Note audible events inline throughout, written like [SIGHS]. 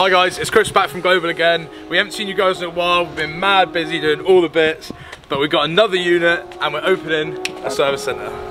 Hi guys, it's Chris back from Global again. We haven't seen you guys in a while, we've been mad busy doing all the bits, but we've got another unit and we're opening a service centre.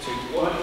Two, one.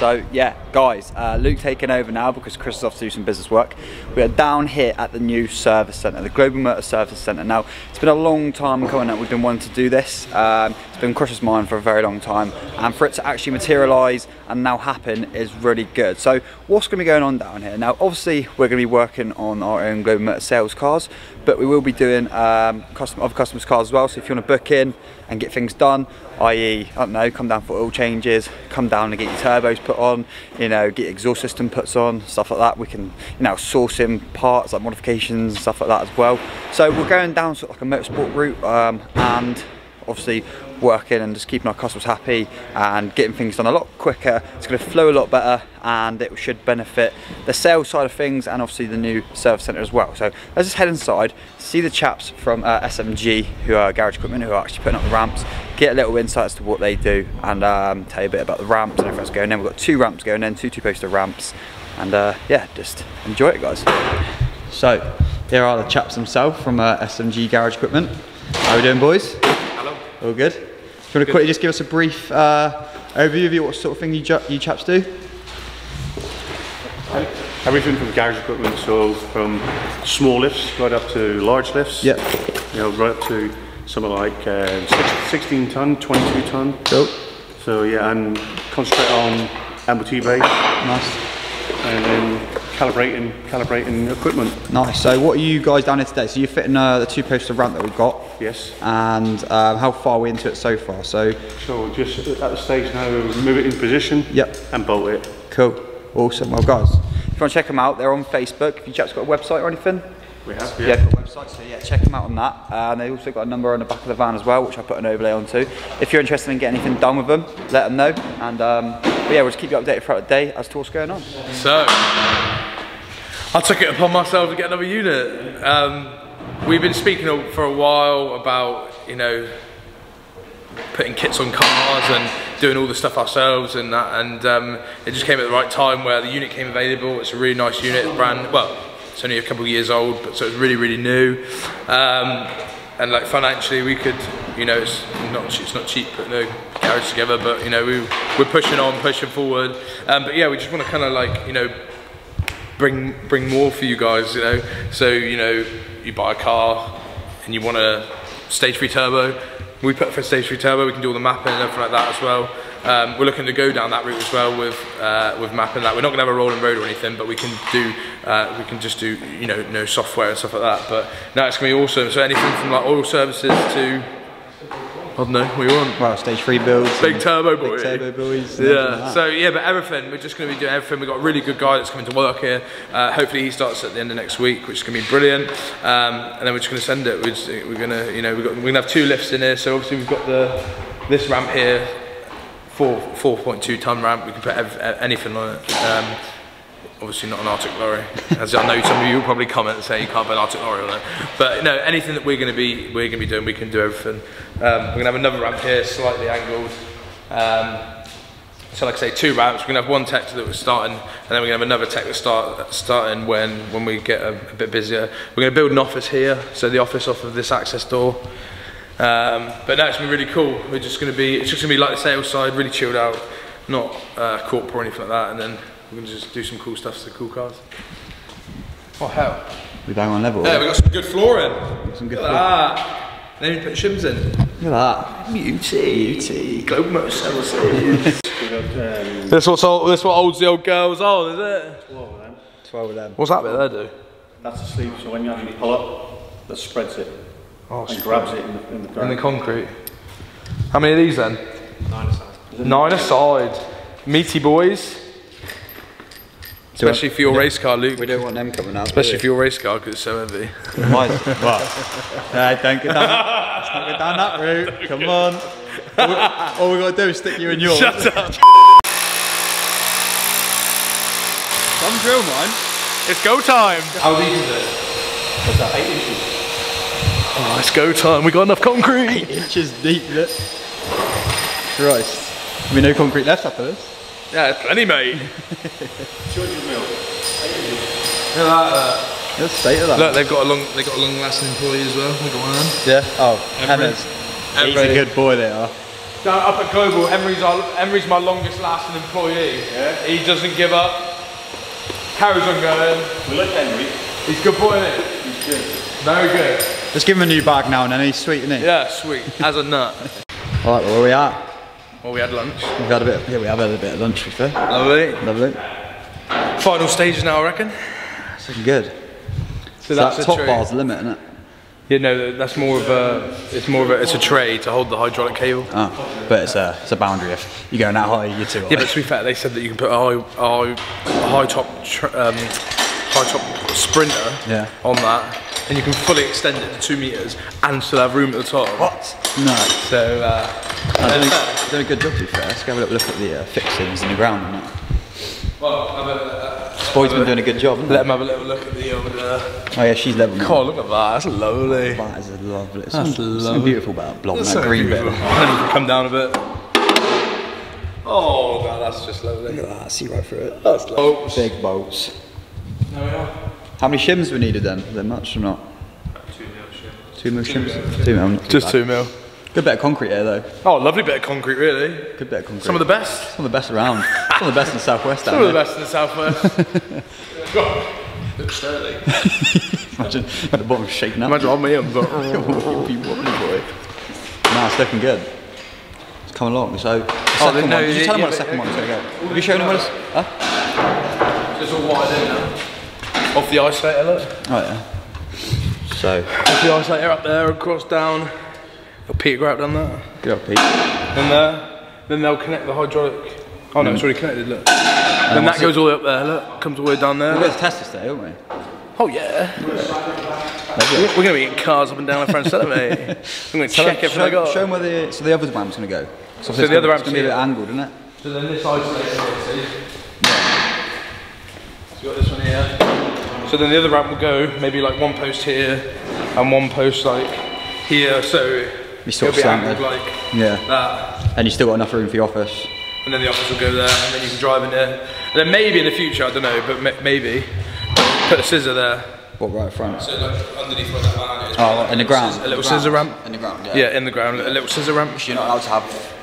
So yeah, guys, uh, Luke taking over now because Chris is off to do some business work. We are down here at the new service centre, the Global Motor Service Centre. Now, it's been a long time coming that we've been wanting to do this. Um, it's been Chris's mind for a very long time, and for it to actually materialise and now happen is really good. So, what's going to be going on down here? Now, obviously, we're going to be working on our own Global Motor sales cars, but we will be doing um, custom, other customers' cars as well. So, if you want to book in and get things done, i.e., I don't know, come down for oil changes, come down and get your turbos put on, you know, get exhaust system puts on, stuff like that. We can, you know, source in parts like modifications, and stuff like that as well. So we're going down sort of like a motorsport route um, and obviously working and just keeping our customers happy and getting things done a lot quicker. It's going to flow a lot better and it should benefit the sales side of things and obviously the new service centre as well. So let's just head inside, see the chaps from uh, SMG who are garage equipment who are actually putting up the ramps, get a little insight as to what they do and um, tell you a bit about the ramps and everything that's going in. We've got two ramps going in, two two-poster ramps and uh, yeah, just enjoy it guys. So here are the chaps themselves from uh, SMG Garage Equipment. How are we doing boys? Hello. All good? Do you want to quickly just give us a brief uh, overview of you, what sort of thing you, you chaps do? Everything from garage equipment, so from small lifts right up to large lifts. Yep. You know, right up to something like uh, six- 16 ton, 22 ton. Cool. So yeah, and concentrate on MOT base Nice. and then calibrating, calibrating equipment. Nice. So what are you guys down here today? So you're fitting uh, the two poster ramp that we've got. Yes. And um, how far are we into it so far? So So just at the stage now, we'll move it in position. Yep. And bolt it. cool. Awesome. Well guys, if you want to check them out, they're on Facebook. If you chaps got a website or anything? We have. Yeah, they've got a website, so yeah, check them out on that. Uh, and they also got a number on the back of the van as well, which I put an overlay onto. If you're interested in getting anything done with them, let them know. And um, but yeah, we'll just keep you updated throughout the day as to what's going on. So, I took it upon myself to get another unit. Um, we've been speaking for a while about, you know, putting kits on cars and doing all the stuff ourselves and that and um, it just came at the right time where the unit came available. It's a really nice unit brand well it's only a couple of years old but so it's really really new. Um, and like financially we could you know it's not it's not cheap putting a garage together but you know we, we're pushing on pushing forward. Um, but yeah we just want to kind of like you know bring bring more for you guys you know? So you know you buy a car and you want a stage 3 turbo. We put for stage 3 turbo we can do all the mapping and everything like that as well. Um, we're looking to go down that route as well with uh, with mapping that. We're not going to have a rolling road or anything but we can do uh, we can just do you know no software and stuff like that. But no it's going to be awesome. So anything from like oil services to I don't know what you want Well, stage three builds. Big turbo boy. Big turbo boys. like Yeah. So yeah, but everything. We're just going to be doing everything. We've got a really good guy that's coming to work here. Uh, hopefully he starts at the end of next week, which is going to be brilliant. Um, and then we're just going to send it. We're, just, we're going to, you know, we've got, we're going to have two lifts in here. So obviously we've got the this ramp here, four 4.2 ton ramp. We can put ev- anything on it. Um, obviously not an Arctic lorry, as I know some of you will probably comment and say you can't put an Arctic lorry on it. But no, anything that we're going to be we're going to be doing, we can do everything. Um, we're going to have another ramp here, slightly angled. Um, so like I say, two ramps. We're going to have one tech that we're starting, and then we're going to have another tech that's start starting when when we get a, a bit busier. We're going to build an office here, so the office off of this access door. Um, but no, it's going to be really cool. We're just going to be, it's just going to be like the sales side, really chilled out, not uh, corporate or anything like that. And then we're going to just do some cool stuff to the cool cars. Oh hell! We're bang on level. Yeah, we got some good flooring. Some good Look at that. Then we put shims in. Look at that. Beauty. Beauty. Global Motor Services. [LAUGHS] We got um, This what's old, this what holds the old girls on, is it? 12 of them. 12 of them. What's that bit there do? That's the sleeve, so when you actually pull up, that spreads it Oh, and grabs it in the, in the in the concrete. How many of these then? Nine aside. Nine aside. Meaty boys. Especially for your race car, Luke. We don't want them coming out. Especially for your race car because it's so heavy. Why? What? Hey, don't go down. Let's not go down that route. [LAUGHS] Come on. All we, all we gotta do is stick you in yours. Shut up. Some drill mine. It's go time. How deep is it? What's that, eight inches? Oh, it's go time. We got enough concrete. Eight Inches deep, look. Christ. We no concrete left after this. Yeah, it's plenty, mate. 200 mil. Look at that. Let's state of that. Look, they've got a long, they've got a long-lasting employee as well. Look at one. Yeah. Oh, Henry. Emma's. He's a good boy, they are. Down up at Global, Henry's, our, Henry's my longest-lasting employee. Yeah. He doesn't give up. Carries on going. We like Henry. He's a good boy, isn't he? He's good. Very good. Let's give him a new bag now and then. He's sweet, isn't he? Yeah, sweet. As a nut. [LAUGHS] All right, well, where are we at? Well, we had lunch. We've had a bit. Yeah, we have had a bit of lunch with her. Lovely. Lovely. Final stages now, I reckon. It's looking good. So So that top bar's the limit, isn't it? Yeah, no, that's more of a. It's more of a. It's a tray to hold the hydraulic cable. Oh, but it's a it's a boundary. If you're going that high, you're too high. Yeah, but to be fair, they said that you can put a high, a high, top, um, high top sprinter Yeah. on that, and you can fully extend it to two meters and still have room at the top. What? No. So, uh, I done a, a good job to be fair. Let's go have a look at the uh, fixings in the ground and that. well, have a, uh, been doing a good job, let them have a little look at the old. Uh, Oh yeah, she's level oh, look at that! That's lovely. That is a lovely. It's That's something, something lovely. beautiful about blonde that so green beautiful. bit. And then you can come down a bit. Oh god, that's just lovely. Look at that. See right through it. That's lovely. Big bolts. There we are. How many shims we needed then? Is there much or not? Two mil shims. Two mil. not too Just bad. two mil. Good bit of concrete here though. Oh, lovely bit of concrete, really. Good bit of concrete. Some of the best. Some of the best around. Some of the best in the southwest. Some of the best in the southwest. [LAUGHS] God, looks sturdy. [LAUGHS] Imagine at the bottom shaking up. Imagine on me, but [LAUGHS] Wobbly, wobbly boy. Nah, it's looking good. It's coming along. So, the oh, second no, one. Did you tell them yeah, what the second one's going to go? Have you shown them what it's? Huh? It's all wide in now. Off the isolator, look. Oh yeah. So, Off the isolator up there, across down. Got Peter Grout down there. good old Pete. Then there. Then they'll connect the hydraulic. Oh no, mm. it's already connected, look. then that what's goes all the way up there, look. Comes all the way down We're there. going to test this today, aren't we? Oh yeah. Lovely. We're going to be getting cars up and down the front centre, mate. [LAUGHS] I'm going to Show, check everything I got. show, got. show 'em where the so the other ramp's going to go. So, the other ramp's going to be a bit angled, isn't it? So then this isolator here, see? So you got this one here. So then the other ramp will go maybe like one post here and one post like here. So You sort it'll of be angled like Yeah. that. And you still got enough room for your office. And then the office will go there and then you can drive in there. And then maybe in the future, I don't know, but maybe put a scissor there. What right front? So like underneath where that van is. Oh, in the ground. A little The ground. scissor ramp. In the ground. Yeah. Yeah, in the ground. A little scissor ramp. Which You're not allowed to have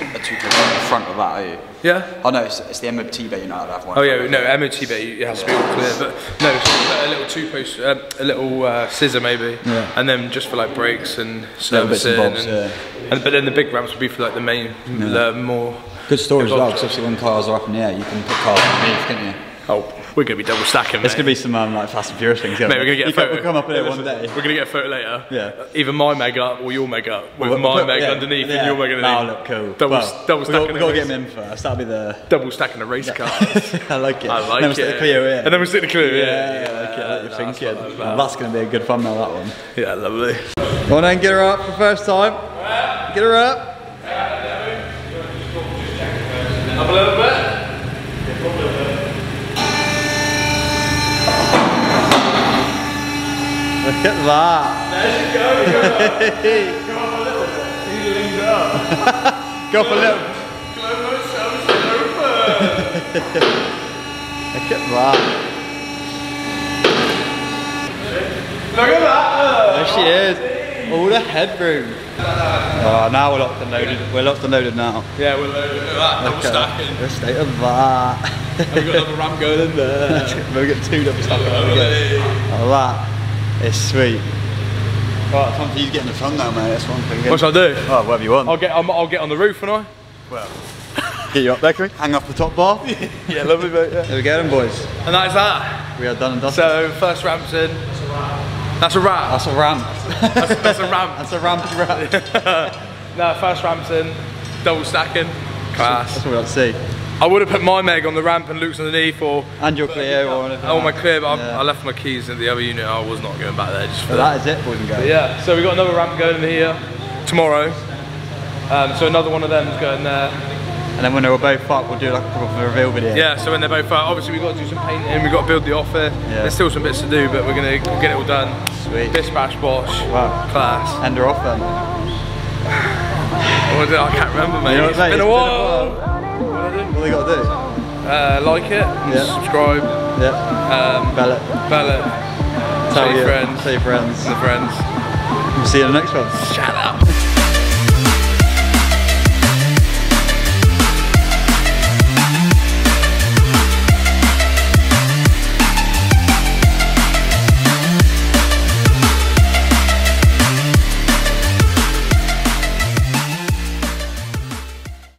a two in front of that, are you? Yeah. Oh no, it's, it's the MOT bay. You're not allowed to have one. Oh yeah, no, MOT bay, it has to be all clear, but no, a little two post, uh, a little uh, scissor maybe, Yeah. and then just for like brakes and bits and bobs, and, and- but then the big ramps would be for like the main, the more. Good story as well, because obviously when cars are up in the air, you can put cars underneath, can't you? Oh, we're gonna be double stacking. There's mate. gonna be some um, like Fast and Furious things. Mate, we're gonna get a you photo. We'll come up in Yeah, there one listen, day. We're gonna get a photo later. Yeah. Either my meg up or your meg up with We'll- my we'll put- meg yeah, underneath yeah. and your meg underneath. That'll look cool. Double, well, double we stacking. got, we the got to get him in first. That'll be the. Double stacking the race car. I like it. I And like then we'll it. stick the Clio in. And then we stick the Clio. yeah, Yeah, yeah, I like it. I like your that's thinking. what I was Well, that's going to be a good fun now. That one. yeah, lovely. Come on then, get her up for the first time. Get her up. Look at that. There you go. You go. Go a little bit. He leans up. Go up a little. Service is open. Look at that. Look at that. There she is. All the headroom. Oh, now we're locked and loaded. We're locked and loaded now. Yeah, we're loaded. Look at that. Double stacking. The state of that. We've got another ramp going in there. We've got two double stack. Lovely. Oh, that is sweet. Right, time for you to get in the front now, mate. That's one thing. What shall I do? Oh, whatever you want. I'll get. I'll, I'll get on the roof, and I. Well, [LAUGHS] Get you up there, quick. Hang off the top bar. [LAUGHS] [LAUGHS] Yeah, lovely mate. Yeah. There we go then, boys. And that is that. We are done and dusted. So first ramp's in. That's a wrap. That's a ramp. That's, that's a ramp. That's a rampy ramp. no, first ramp's in. Double stacking. Class. That's what we like to see. I would have put my Meg on the ramp and Luke's underneath or And your Clio or anything. all my clear, but I- Yeah. I left my keys in the other unit. I was not going back there just for that is it, boys and girls. Yeah, so we got another ramp going in here tomorrow. Um, so another one of them's going there. And then when they're both up, we'll do like a proper reveal video. Yeah, so when they're both out, obviously we've got to do some painting, we've got to build the office. Yeah. There's still some bits to do, but we're going to get it all done. Sweet. Dispatch Bosch, Wow. class. And they're off then. [SIGHS] I can't remember, mate. You know what, it's mate, been a it's been a while. What they got to do? Uh, like it, Yeah. subscribe, Yeah. um, Bell it. bell it, Tell your your friends. Tell your friends. the friends. We'll see you in the next one. Shout out.